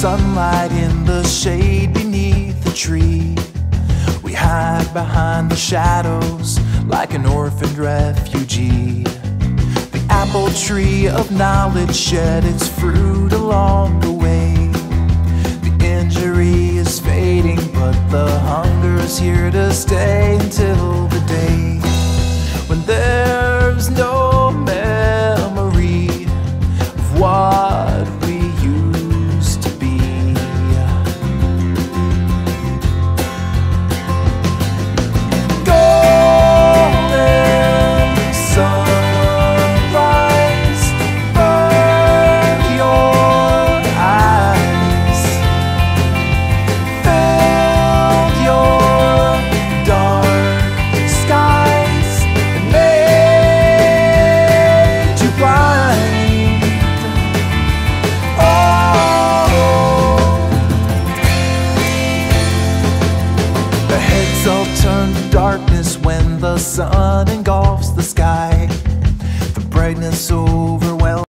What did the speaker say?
sunlight in the shade beneath the tree. We hide behind the shadows like an orphaned refugee. The apple tree of knowledge shed its fruit along the way. The injury is fading, but the hunger is here to stay until the day all turn to darkness when the sun engulfs the sky. The brightness over